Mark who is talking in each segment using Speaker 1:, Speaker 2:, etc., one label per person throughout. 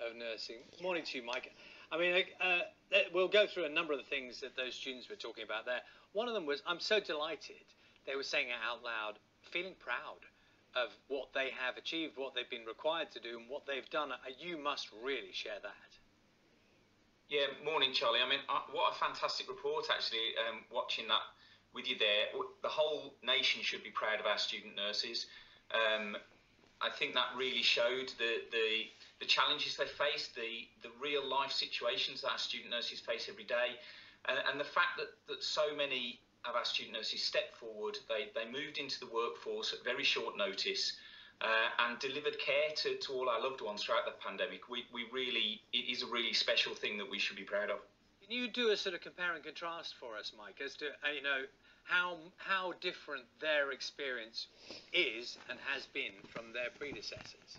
Speaker 1: of nursing. Morning to you, Mike. I mean, uh, we'll go through a number of the things that those students were talking about there. One of them was, I'm so delighted. They were saying it out loud, feeling proud of what they have achieved, what they've been required to do, and what they've done. Uh, you must really share that.
Speaker 2: Yeah, morning, Charlie. I mean, uh, what a fantastic report, actually, um, watching that with you there. The whole nation should be proud of our student nurses. Um, I think that really showed the, the, the challenges they face, the, the real life situations that our student nurses face every day, and, and the fact that, that so many of our student nurses stepped forward, they, they moved into the workforce at very short notice. Uh, and delivered care to, to all our loved ones throughout the pandemic. We, we really, it is a really special thing that we should be proud of.
Speaker 1: Can you do a sort of compare and contrast for us, Mike, as to, uh, you know, how how different their experience is and has been from their predecessors.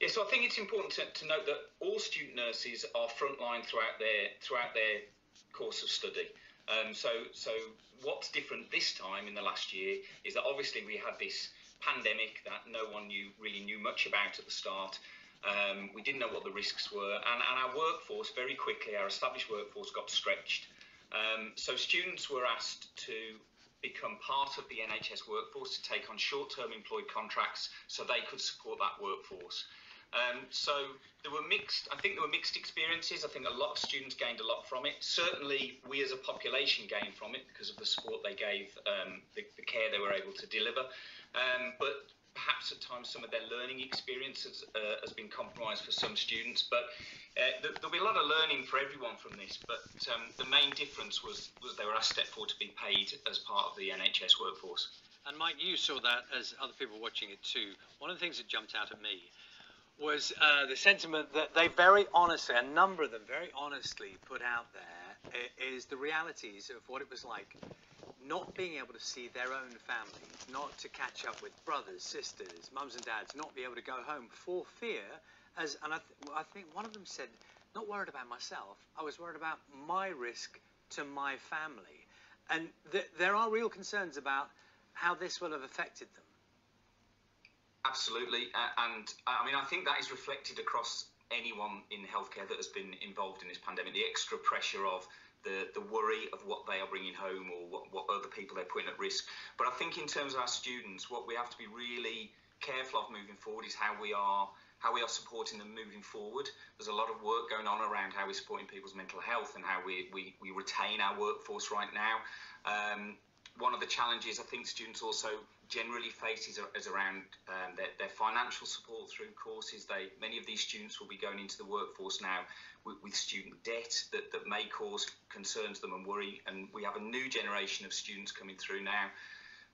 Speaker 2: Yeah, so I think it's important to, to note that all student nurses are frontline throughout their throughout their course of study. Um, so so what's different this time in the last year is that obviously we had this pandemic that no one knew really knew much about at the start. Um, we didn't know what the risks were, and, and our workforce very quickly, our established workforce got stretched. Um, so students were asked to become part of the NHS workforce to take on short-term employed contracts so they could support that workforce. Um, so there were mixed. I think there were mixed experiences. I think a lot of students gained a lot from it. Certainly, we as a population gained from it because of the support they gave, um, the, the, care they were able to deliver. Um, but perhaps at times some of their learning experience has, uh, has been compromised for some students. But uh, there'll be a lot of learning for everyone from this. But um, the main difference was, was they were asked step forward to be paid as part of the NHS workforce.
Speaker 1: And Mike, you saw that as other people watching it too. One of the things that jumped out at me was uh, the sentiment that they very honestly, a number of them very honestly put out there, is the realities of what it was like not being able to see their own family, not to catch up with brothers, sisters, mums and dads, not be able to go home for fear. As and I, th- I think one of them said, not worried about myself. I was worried about my risk to my family, and th- there are real concerns about how this will have affected them.
Speaker 2: Absolutely, uh, and I mean I think that is reflected across anyone in healthcare that has been involved in this pandemic. The extra pressure of the, the worry of what they are bringing home or what, what other people they're putting at risk. But I think in terms of our students, what we have to be really careful of moving forward is how we are how we are supporting them moving forward. There's a lot of work going on around how we're supporting people's mental health and how we, we, we retain our workforce right now. Um, one of the challenges I think students also generally face is, is around um, their, their, financial support through courses. They many of these students will be going into the workforce now with, with, student debt that, that may cause concern to them and worry. And we have a new generation of students coming through now,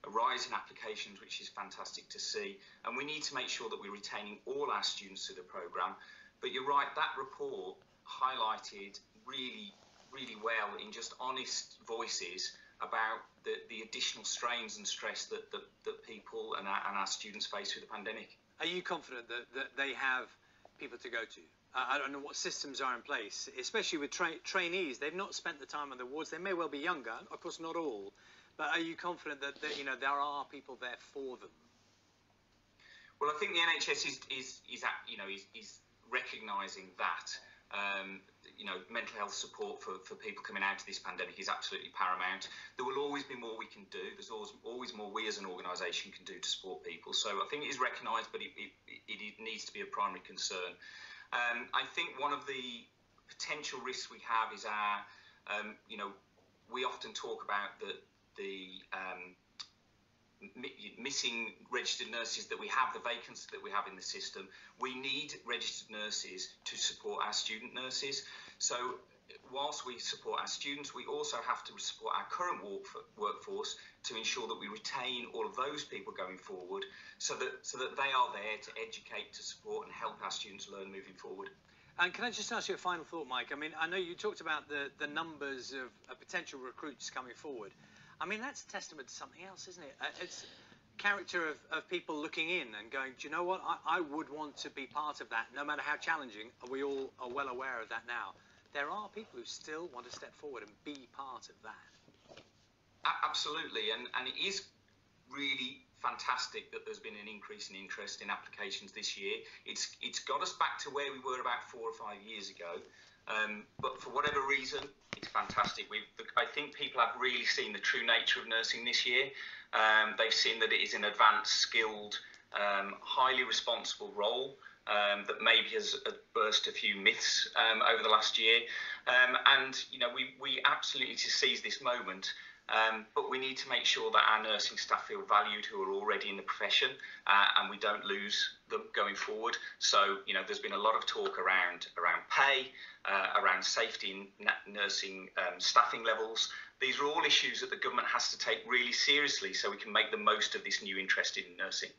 Speaker 2: a rise in applications, which is fantastic to see. And we need to make sure that we're retaining all our students through the programme. But you're right, that report highlighted really, really well in just honest voices about the, the additional strains and stress that, that, that people and our, and our students face through the pandemic.
Speaker 1: Are you confident that, that they have people to go to? I don't know what systems are in place, especially with tra- trainees. They've not spent the time on the wards. They may well be younger, of course, not all. But are you confident that, that you know there are people there for them?
Speaker 2: Well, I think the NHS is is is at, you know is, is recognising that um, you know, mental health support for, for people coming out of this pandemic is absolutely paramount. There will always be more we can do. There's always, always more we as an organisation can do to support people. So I think it is recognised, but it, it, it, needs to be a primary concern. Um, I think one of the potential risks we have is our, um, you know, we often talk about the, the um, missing registered nurses that we have, the vacancies that we have in the system. We need registered nurses to support our student nurses. So whilst we support our students, we also have to support our current workforce to ensure that we retain all of those people going forward so that so that they are there to educate, to support and help our students learn moving forward.
Speaker 1: And can I just ask you a final thought, Mike? I mean, I know you talked about the, the numbers of, of potential recruits coming forward. I mean, that's a testament to something else, isn't it? Uh, it's character of, of people looking in and going, do you know what? I, I would want to be part of that, no matter how challenging. We all are well aware of that now. There are people who still want to step forward and be part of that.
Speaker 2: Absolutely, and, and it is really fantastic that there's been an increase in interest in applications this year. It's it's got us back to where we were about four or five years ago. Um, but for whatever reason, it's fantastic. We've, I think people have really seen the true nature of nursing this year. Um, they've seen that it is an advanced, skilled, um, highly responsible role um, that maybe has burst a few myths um, over the last year. Um, and you know, we we absolutely to seize this moment. Um, but we need to make sure that our nursing staff feel valued who are already in the profession uh, and we don't lose them going forward. So, you know, there's been a lot of talk around around pay, uh, around safety in nursing um, staffing levels. These are all issues that the government has to take really seriously so we can make the most of this new interest in nursing.